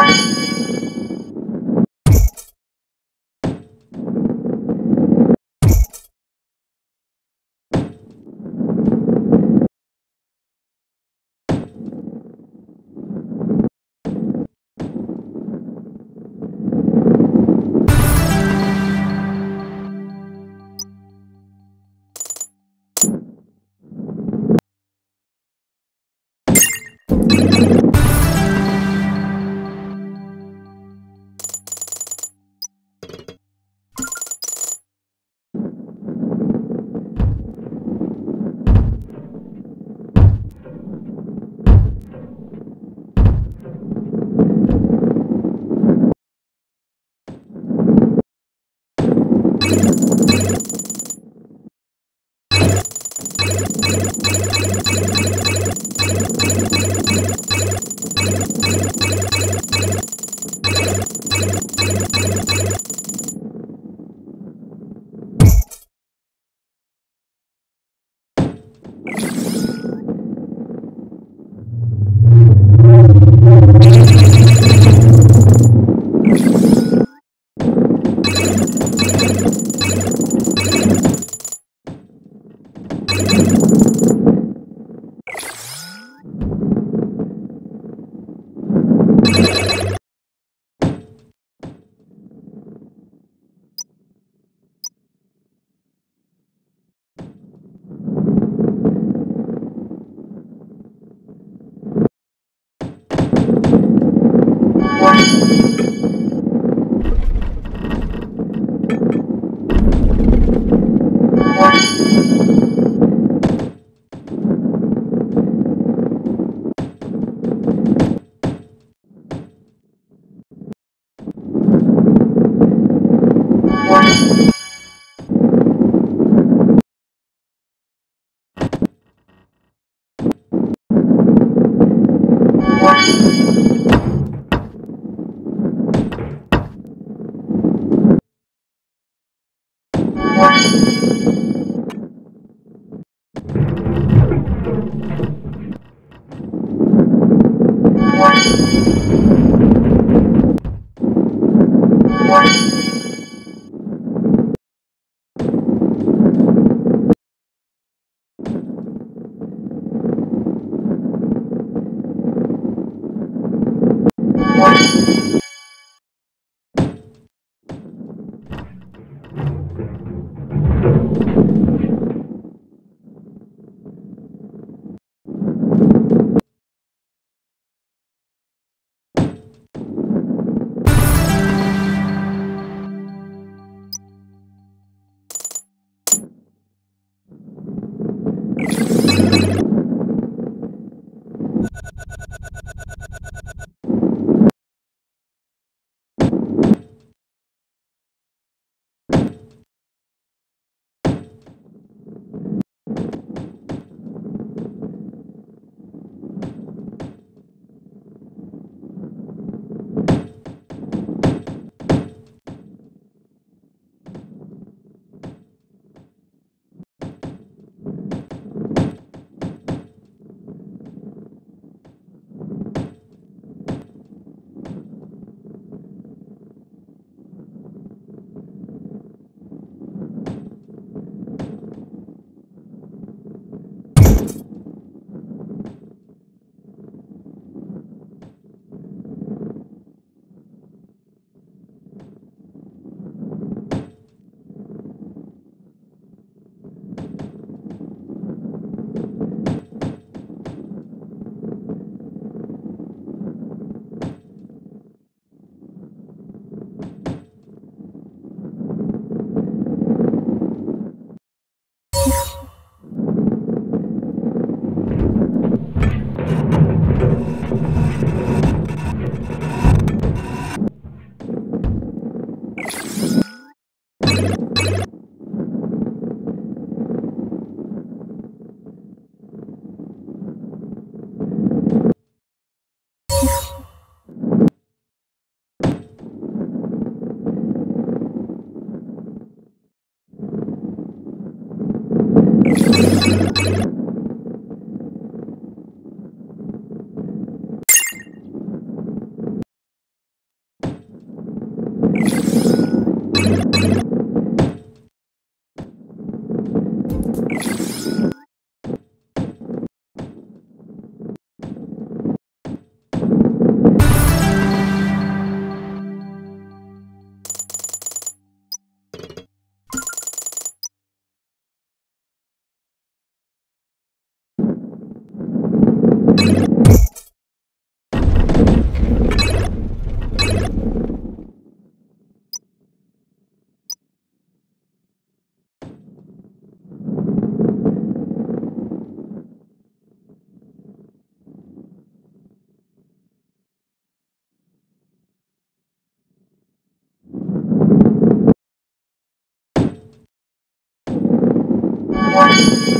Bye. you Bye.